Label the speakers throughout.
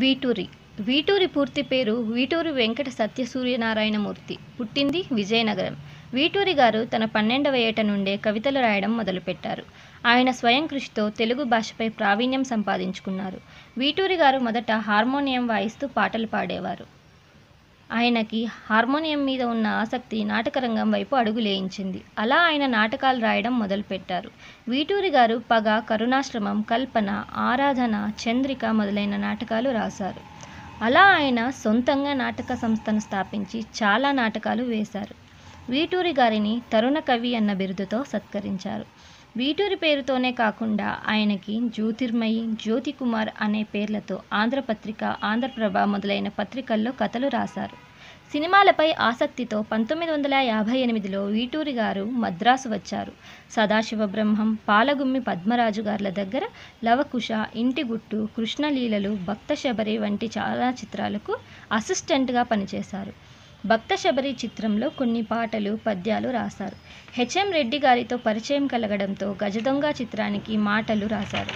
Speaker 1: వీటూరి. వీటూరి పూర్తి పేరు వీటూరి వెంకట సత్యసూర్యనారాయణమూర్తి. పుట్టింది విజయనగరం. వీటూరి గారు తన పన్నెండవ ఏట నుండే కవితలు రాయడం మొదలుపెట్టారు. ఆయన స్వయం కృషితో తెలుగు భాషపై ప్రావీణ్యం సంపాదించుకున్నారు. వీటూరి గారు మొదట హార్మోనియం వాయిస్తూ పాటలు పాడేవారు. ఆయనకి హార్మోనియం మీద ఉన్న ఆసక్తి నాటకరంగం వైపు అడుగులేయించింది అలా ఆయన నాటకాలు రాయడం మొదలుపెట్టారు. వీటూరి గారు పగ కరుణాశ్రమం కల్పన ఆరాధన చంద్రిక మొదలైన నాటకాలు రాశారు. అలా ఆయన సొంతంగా నాటక సంస్థను స్థాపించి చాలా నాటకాలు వేశారు. వీటూరి గారిని తరుణ కవి అన్న బిరుదుతో సత్కరించారు. వీటూరి పేరుతోనే కాకుండా ఆయనకి జ్యోతిర్మయి జ్యోతి కుమార్ అనే పేర్లతో ఆంధ్రపత్రిక ఆంధ్రప్రభ మొదలైన పత్రికల్లో కథలు రాశారు. సినిమాలపై ఆసక్తితో పంతొమ్మిది వందల యాభై ఎనిమిదిలో వీటూరి గారు మద్రాసు వచ్చారు. సదాశివ బ్రహ్మం పాలగుమ్మి పద్మరాజు గార్ల దగ్గర లవకుశ ఇంటిగుట్టు కృష్ణలీలలు భక్త శబరి వంటి చాలా చిత్రాలకు అసిస్టెంట్గా పనిచేశారు. భక్త శబరి చిత్రంలో కొన్ని పాటలు పద్యాలు రాశారు. హెచ్ఎం రెడ్డి గారితో పరిచయం కలగడంతో గజదొంగ చిత్రానికి మాటలు రాశారు.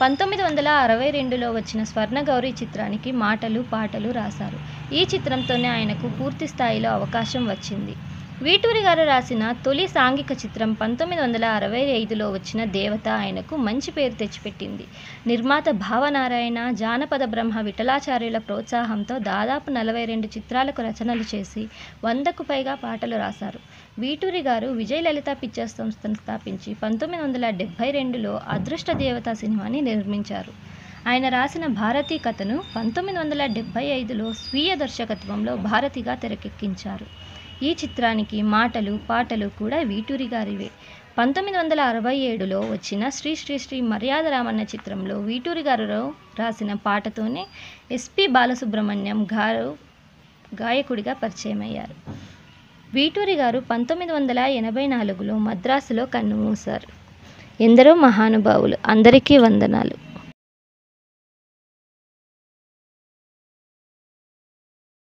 Speaker 1: పంతొమ్మిది వందల అరవై రెండులో వచ్చిన స్వర్ణగౌరి చిత్రానికి మాటలు పాటలు రాశారు. ఈ చిత్రంతోనే ఆయనకు పూర్తి స్థాయిలో అవకాశం వచ్చింది. వీటూరి గారు రాసిన తొలి సాంఘిక చిత్రం పంతొమ్మిది వందల అరవై ఐదులో వచ్చిన దేవత ఆయనకు మంచి పేరు తెచ్చిపెట్టింది. నిర్మాత భావనారాయణ జానపద బ్రహ్మ విఠలాచార్యుల ప్రోత్సాహంతో దాదాపు నలభై రెండు చిత్రాలకు రచనలు చేసి వందకు పైగా పాటలు రాశారు. వీటూరి గారు విజయలలిత పిక్చర్స్ సంస్థను స్థాపించి పంతొమ్మిది వందల డెబ్బై రెండులో అదృష్ట దేవత సినిమాని నిర్మించారు. ఆయన రాసిన భారతీ కథను పంతొమ్మిది వందల డెబ్బై ఐదులో స్వీయ దర్శకత్వంలో భారతిగా తెరకెక్కించారు. ఈ చిత్రానికి మాటలు పాటలు కూడా వీటూరి గారివే. పంతొమ్మిది వందల అరవై ఏడులో వచ్చిన శ్రీ శ్రీ శ్రీ మర్యాద రామన్న చిత్రంలో వీటూరి గారు రాసిన పాటతోనే ఎస్పి బాలసుబ్రహ్మణ్యం గారు గాయకుడిగా పరిచయమయ్యారు. వీటూరి గారు పంతొమ్మిది వందల ఎనభై నాలుగులో మద్రాసులో కన్నుమూశారు ఎందరో మహానుభావులు అందరికీ వందనాలు.